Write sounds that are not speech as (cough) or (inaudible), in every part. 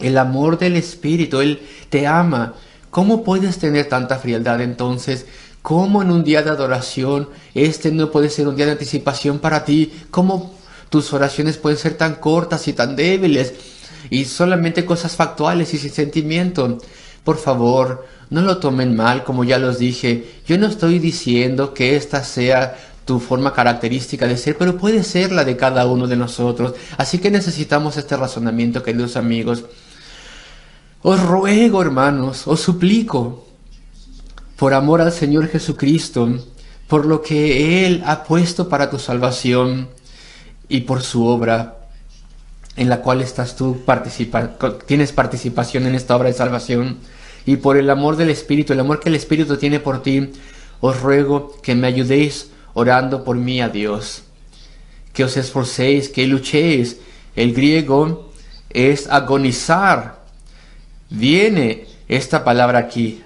el amor del Espíritu, Él te ama. ¿Cómo puedes tener tanta frialdad entonces? ¿Cómo en un día de adoración este no puede ser un día de anticipación para ti? ¿Cómo tus oraciones pueden ser tan cortas y tan débiles? Y solamente cosas factuales y sin sentimiento. Por favor, no lo tomen mal, como ya los dije. Yo no estoy diciendo que esta sea tu forma característica de ser, pero puede ser la de cada uno de nosotros. Así que necesitamos este razonamiento, queridos amigos. Os ruego, hermanos, os suplico, por amor al Señor Jesucristo, por lo que Él ha puesto para tu salvación y por su obra en la cual estás tú participa tienes participación en esta obra de salvación. Y por el amor del Espíritu, el amor que el Espíritu tiene por ti, os ruego que me ayudéis orando por mí a Dios, que os esforcéis, que luchéis. El griego es agonizar, Viene esta palabra aquí,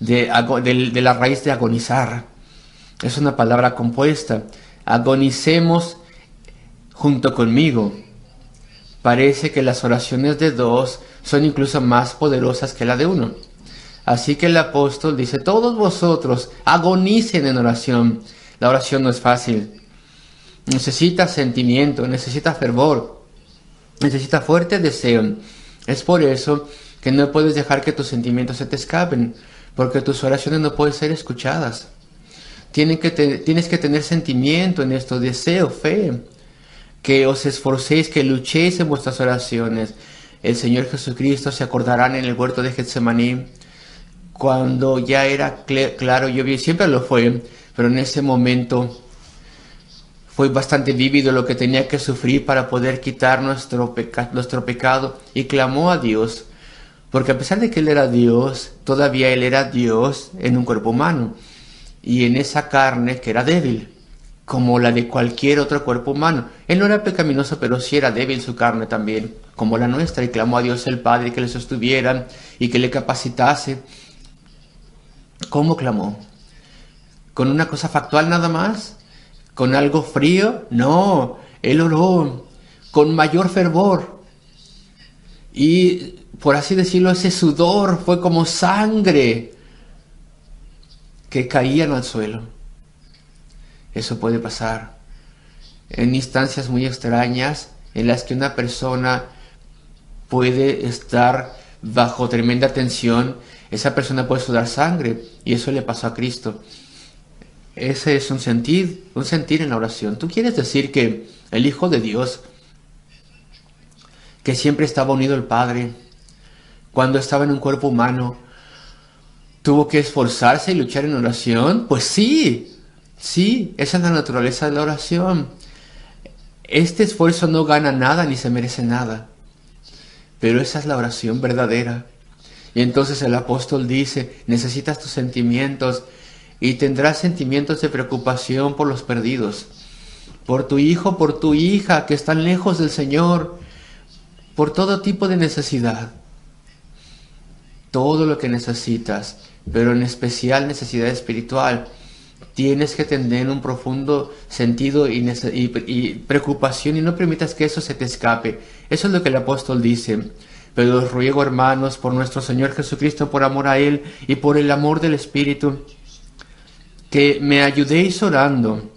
de, de, la raíz de agonizar. Es una palabra compuesta. Agonicemos junto conmigo. Parece que las oraciones de dos son incluso más poderosas que la de uno. Así que el apóstol dice, todos vosotros agonicen en oración. La oración no es fácil. Necesita sentimiento, necesita fervor, necesita fuerte deseo. Es por eso que no puedes dejar que tus sentimientos se te escapen, porque tus oraciones no pueden ser escuchadas. Tienes que, tienes que tener sentimiento en esto, deseo, fe, que os esforcéis, que luchéis en vuestras oraciones. El Señor Jesucristo se acordarán en el huerto de Getsemaní, cuando ya era claro, yo vi, siempre lo fue, pero en ese momento fue bastante vívido lo que tenía que sufrir para poder quitar nuestro, nuestro pecado y clamó a Dios porque a pesar de que Él era Dios, todavía Él era Dios en un cuerpo humano y en esa carne que era débil, como la de cualquier otro cuerpo humano. Él no era pecaminoso, pero sí era débil su carne también, como la nuestra, y clamó a Dios el Padre que le sostuviera y que le capacitase. ¿Cómo clamó? ¿Con una cosa factual nada más? ¿Con algo frío? No, él oró con mayor fervor. Y por así decirlo, ese sudor fue como sangre que caían al suelo. Eso puede pasar en instancias muy extrañas en las que una persona puede estar bajo tremenda tensión, esa persona puede sudar sangre y eso le pasó a Cristo. Ese es un sentir, un sentir en la oración. ¿Tú quieres decir que el Hijo de Dios, que siempre estaba unido al Padre, cuando estaba en un cuerpo humano, tuvo que esforzarse y luchar en oración? Pues sí, sí, esa es la naturaleza de la oración. Este esfuerzo no gana nada ni se merece nada, pero esa es la oración verdadera. Y entonces el apóstol dice, necesitas tus sentimientos y tendrás sentimientos de preocupación por los perdidos, por tu hijo, por tu hija que están lejos del Señor, por todo tipo de necesidad todo lo que necesitas, pero en especial necesidad espiritual. Tienes que tener un profundo sentido y, preocupación y no permitas que eso se te escape. Eso es lo que el apóstol dice. Pero os ruego, hermanos, por nuestro Señor Jesucristo, por amor a Él y por el amor del Espíritu, que me ayudéis orando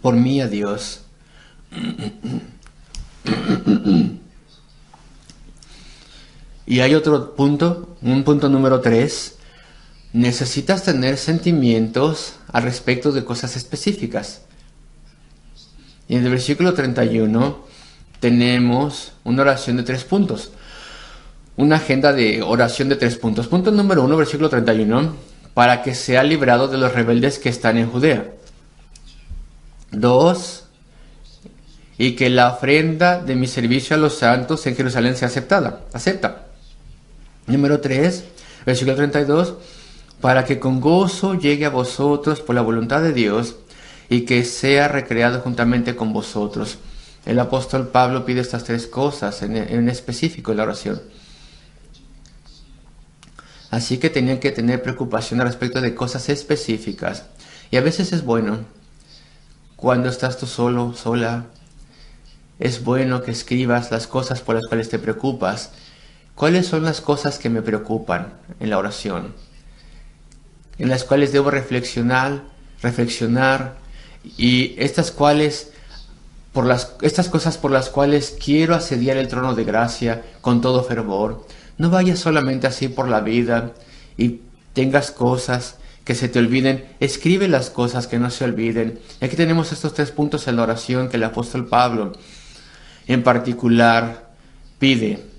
por mí a Dios. (clears throat) (coughs) Y hay otro punto, un punto número tres. Necesitas tener sentimientos al respecto de cosas específicas. Y en el versículo 31 tenemos una oración de tres puntos. Una agenda de oración de tres puntos. Punto número uno, versículo 31. Para que sea librado de los rebeldes que están en Judea. Dos, y que la ofrenda de mi servicio a los santos en Jerusalén sea aceptada. Acepta. Número 3, versículo 32, para que con gozo llegue a vosotros por la voluntad de Dios y que sea recreado juntamente con vosotros. El apóstol Pablo pide estas tres cosas en, en específico en la oración. Así que tenían que tener preocupación al respecto de cosas específicas. Y a veces es bueno, cuando estás tú solo, sola, es bueno que escribas las cosas por las cuales te preocupas. ¿Cuáles son las cosas que me preocupan en la oración? En las cuales debo reflexionar, reflexionar y estas cuales por las, estas cosas por las cuales quiero asediar el trono de gracia con todo fervor. No vayas solamente así por la vida y tengas cosas que se te olviden, escribe las cosas que no se olviden. Aquí tenemos estos tres puntos en la oración que el apóstol Pablo en particular pide.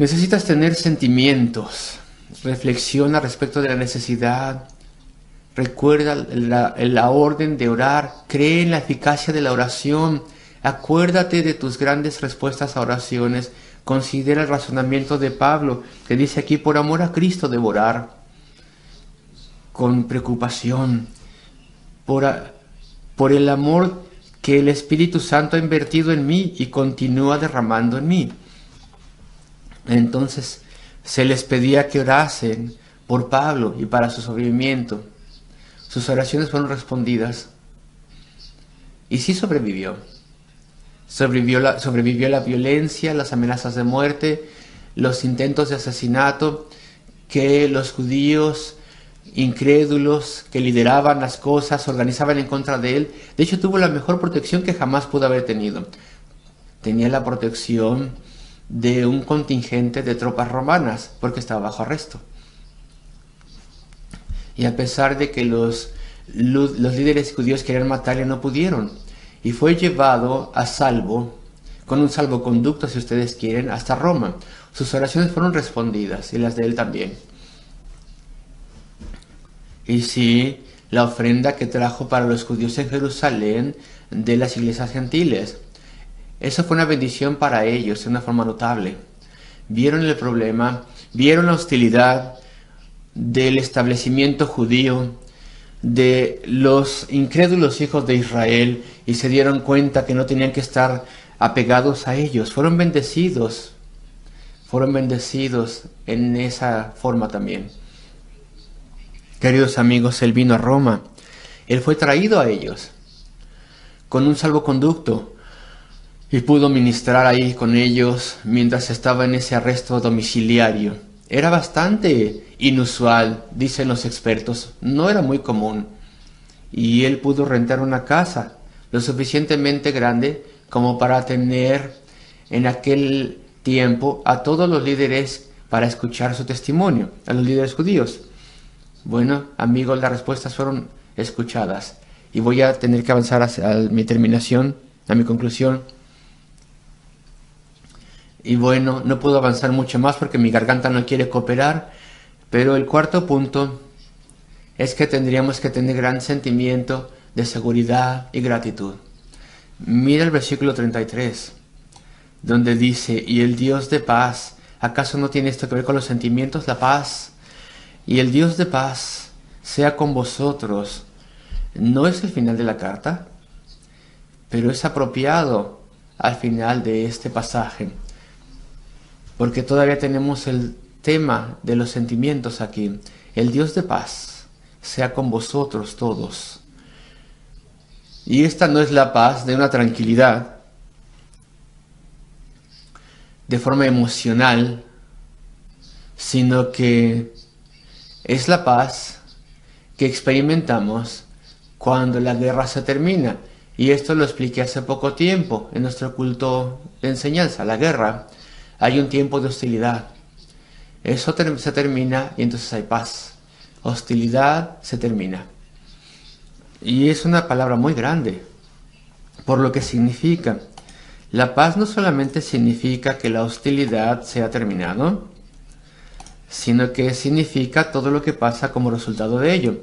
Necesitas tener sentimientos, reflexiona respecto de la necesidad, recuerda la, orden de orar, cree en la eficacia de la oración, acuérdate de tus grandes respuestas a oraciones, considera el razonamiento de Pablo, que dice aquí, por amor a Cristo devorar con preocupación, por el amor que el Espíritu Santo ha invertido en mí y continúa derramando en mí. Entonces se les pedía que orasen por Pablo y para su sobrevivimiento. Sus oraciones fueron respondidas y sí sobrevivió. Sobrevivió la, sobrevivió la violencia, las amenazas de muerte, los intentos de asesinato que los judíos incrédulos que lideraban las cosas, organizaban en contra de él. De hecho, tuvo la mejor protección que jamás pudo haber tenido. Tenía la protección de un contingente de tropas romanas, porque estaba bajo arresto. Y a pesar de que los, los líderes judíos querían matarle, no pudieron. Y fue llevado a salvo, con un salvoconducto, si ustedes quieren, hasta Roma. Sus oraciones fueron respondidas, y las de él también y sí la ofrenda que trajo para los judíos en Jerusalén de las iglesias gentiles. Eso fue una bendición para ellos de una forma notable. Vieron el problema, vieron la hostilidad del establecimiento judío, de los incrédulos hijos de Israel y se dieron cuenta que no tenían que estar apegados a ellos. Fueron bendecidos, fueron bendecidos en esa forma también. Queridos amigos, Él vino a Roma. Él fue traído a ellos con un salvoconducto y pudo ministrar ahí con ellos mientras estaba en ese arresto domiciliario. Era bastante inusual, dicen los expertos, no era muy común. Y él pudo rentar una casa lo suficientemente grande como para tener en aquel tiempo a todos los líderes para escuchar su testimonio, a los líderes judíos. Bueno, amigos, las respuestas fueron escuchadas y voy a tener que avanzar a mi terminación, a mi conclusión. Y bueno, no puedo avanzar mucho más porque mi garganta no quiere cooperar, pero el cuarto punto es que tendríamos que tener gran sentimiento de seguridad y gratitud. Mira el versículo 33, donde dice, y el Dios de paz, ¿acaso no tiene esto que ver con los sentimientos? La paz y el Dios de paz sea con vosotros. No es el final de la carta, pero es apropiado al final de este pasaje, porque todavía tenemos el tema de los sentimientos aquí. El Dios de paz sea con vosotros todos. Y esta no es la paz de una tranquilidad de forma emocional, sino que es la paz que experimentamos cuando la guerra se termina. Y esto lo expliqué hace poco tiempo en nuestro culto de enseñanza. La guerra, hay un tiempo de hostilidad. Eso se termina y entonces hay paz. Hostilidad se termina. Y es una palabra muy grande, por lo que significa. La paz no solamente significa que la hostilidad se ha terminado, sino que significa todo lo que pasa como resultado de ello.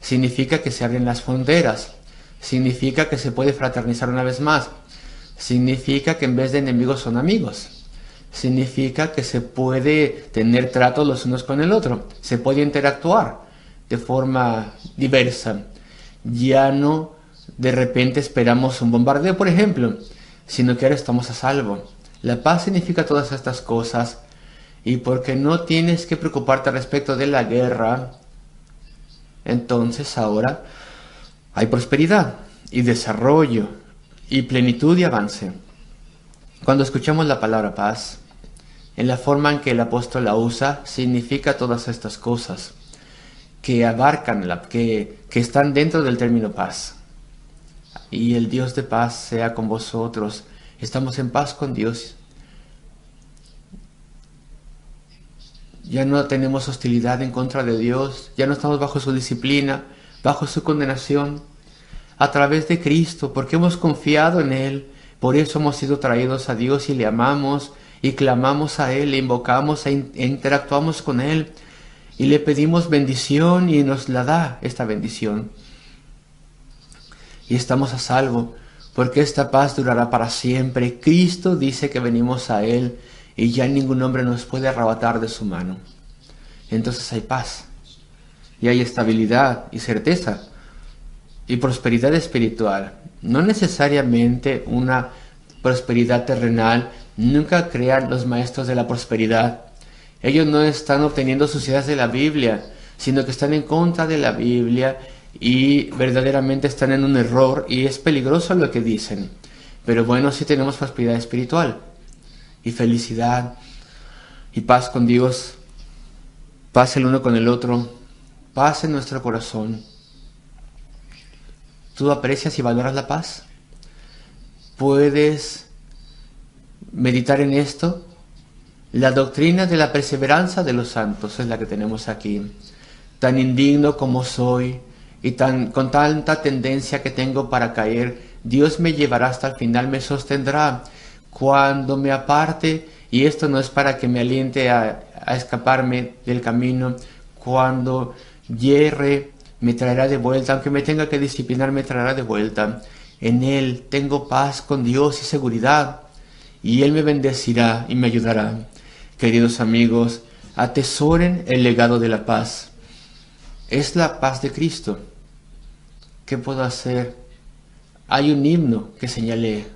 Significa que se abren las fronteras, significa que se puede fraternizar una vez más, significa que en vez de enemigos son amigos, significa que se puede tener trato los unos con el otro, se puede interactuar de forma diversa. Ya no de repente esperamos un bombardeo, por ejemplo, sino que ahora estamos a salvo. La paz significa todas estas cosas y porque no tienes que preocuparte respecto de la guerra, entonces ahora hay prosperidad y desarrollo y plenitud y avance. Cuando escuchamos la palabra paz, en la forma en que el apóstol la usa, significa todas estas cosas que abarcan, la, que, que están dentro del término paz. Y el Dios de paz sea con vosotros. Estamos en paz con Dios. Ya no tenemos hostilidad en contra de Dios, ya no estamos bajo su disciplina, bajo su condenación, a través de Cristo, porque hemos confiado en Él, por eso hemos sido traídos a Dios y le amamos y clamamos a Él, le invocamos e, interactuamos con Él y le pedimos bendición y nos la da esta bendición. Y estamos a salvo, porque esta paz durará para siempre. Cristo dice que venimos a Él y ya ningún hombre nos puede arrebatar de su mano. Entonces hay paz y hay estabilidad y certeza y prosperidad espiritual. No necesariamente una prosperidad terrenal. Nunca crean los maestros de la prosperidad. Ellos no están obteniendo sus ideas de la Biblia, sino que están en contra de la Biblia y verdaderamente están en un error y es peligroso lo que dicen. Pero bueno, sí tenemos prosperidad espiritual y felicidad y paz con Dios, paz el uno con el otro, paz en nuestro corazón. ¿Tú aprecias y valoras la paz? ¿Puedes meditar en esto? La doctrina de la perseverancia de los santos es la que tenemos aquí. Tan indigno como soy y tan, con tanta tendencia que tengo para caer, Dios me llevará hasta el final, me sostendrá. Cuando me aparte, y esto no es para que me aliente a, a escaparme del camino, cuando hierre me traerá de vuelta, aunque me tenga que disciplinar, me traerá de vuelta. En Él tengo paz con Dios y seguridad, y Él me bendecirá y me ayudará. Queridos amigos, atesoren el legado de la paz. Es la paz de Cristo. ¿Qué puedo hacer? Hay un himno que señalé.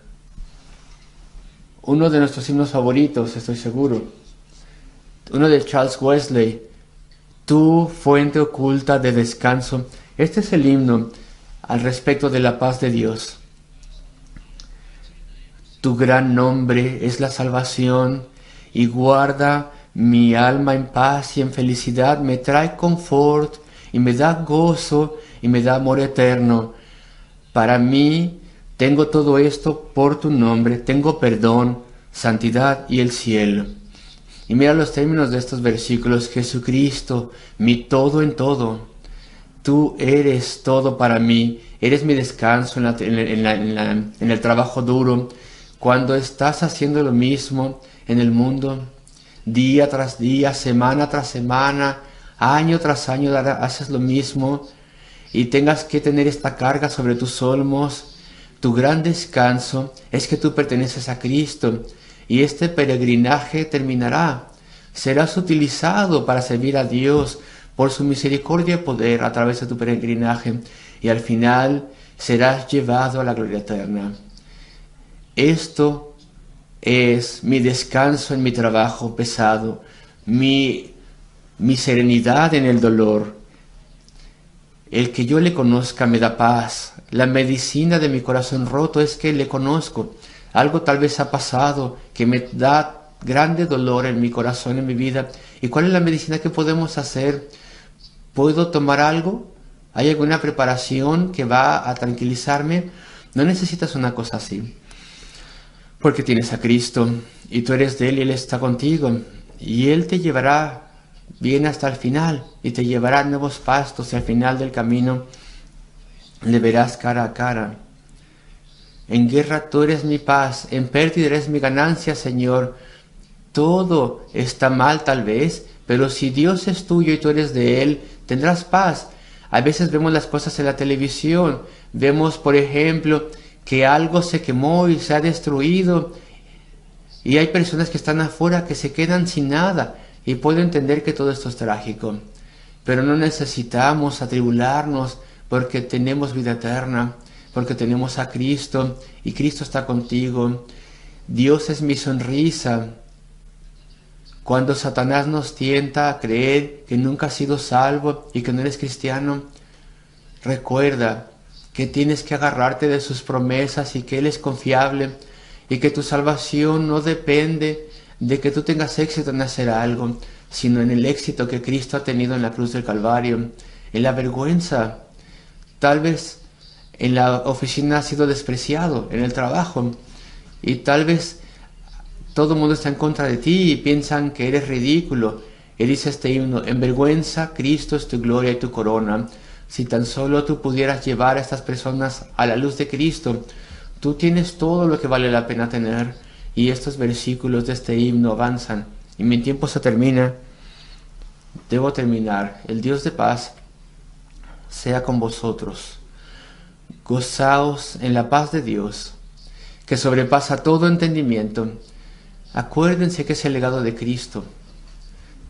Uno de nuestros himnos favoritos, estoy seguro. Uno de Charles Wesley, tu fuente oculta de descanso. Este es el himno al respecto de la paz de Dios. Tu gran nombre es la salvación y guarda mi alma en paz y en felicidad, me trae confort y me da gozo y me da amor eterno. Para mí tengo todo esto por tu nombre, tengo perdón, santidad y el cielo. Y mira los términos de estos versículos. Jesucristo, mi todo en todo. Tú eres todo para mí. Eres mi descanso en, el trabajo duro. Cuando estás haciendo lo mismo en el mundo, día tras día, semana tras semana, año tras año haces lo mismo y tengas que tener esta carga sobre tus olmos, tu gran descanso es que tú perteneces a Cristo y este peregrinaje terminará. Serás utilizado para servir a Dios por su misericordia y poder a través de tu peregrinaje y al final serás llevado a la gloria eterna. Esto es mi descanso en mi trabajo pesado, mi, serenidad en el dolor. El que yo le conozca me da paz. La medicina de mi corazón roto es que le conozco algo tal vez ha pasado que me da grande dolor en mi corazón, en mi vida. ¿Y cuál es la medicina que podemos hacer? ¿Puedo tomar algo? ¿Hay alguna preparación que va a tranquilizarme? No necesitas una cosa así. Porque tienes a Cristo y tú eres de Él y Él está contigo. Y Él te llevará bien hasta el final y te llevará nuevos pastos y al final del camino le verás cara a cara. En guerra tú eres mi paz, en pérdida eres mi ganancia, Señor. Todo está mal tal vez, pero si Dios es tuyo y tú eres de Él, tendrás paz. A veces vemos las cosas en la televisión, vemos por ejemplo que algo se quemó y se ha destruido y hay personas que están afuera que se quedan sin nada y puedo entender que todo esto es trágico, pero no necesitamos atribularnos porque tenemos vida eterna porque tenemos a Cristo y Cristo está contigo. Dios es mi sonrisa. Cuando Satanás nos tienta a creer que nunca has sido salvo y que no eres cristiano, recuerda que tienes que agarrarte de sus promesas y que Él es confiable y que tu salvación no depende de que tú tengas éxito en hacer algo, sino en el éxito que Cristo ha tenido en la cruz del Calvario, en la vergüenza. Tal vez en la oficina has sido despreciado, en el trabajo, y tal vez todo el mundo está en contra de ti y piensan que eres ridículo. Y dice este himno, en vergüenza Cristo es tu gloria y tu corona. Si tan solo tú pudieras llevar a estas personas a la luz de Cristo, tú tienes todo lo que vale la pena tener. Y estos versículos de este himno avanzan. Y mi tiempo se termina. Debo terminar. El Dios de paz sea con vosotros. Gozaos en la paz de Dios, que sobrepasa todo entendimiento. Acuérdense que es el legado de Cristo.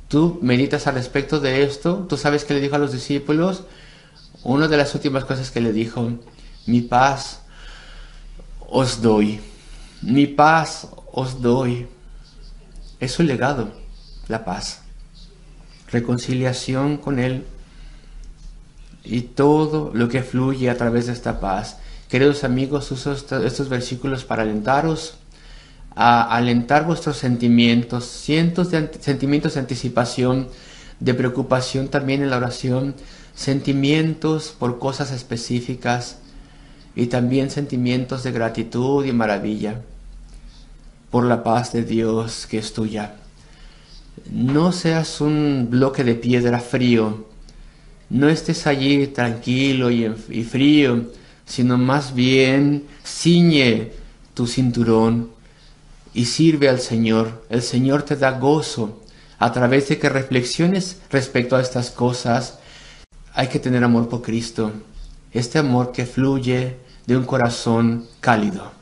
Tú meditas al respecto de esto, tú sabes que le dijo a los discípulos, una de las últimas cosas que le dijo, mi paz os doy, mi paz os doy. Es su legado, la paz. Reconciliación con Él, y todo lo que fluye a través de esta paz. Queridos amigos, uso estos versículos para alentaros, a alentar vuestros sentimientos, cientos de sentimientos de anticipación, de preocupación también en la oración, sentimientos por cosas específicas y también sentimientos de gratitud y maravilla por la paz de Dios que es tuya. No seas un bloque de piedra frío, no estés allí tranquilo y, frío, sino más bien ciñe tu cinturón y sirve al Señor. El Señor te da gozo a través de que reflexiones respecto a estas cosas. Hay que tener amor por Cristo, este amor que fluye de un corazón cálido.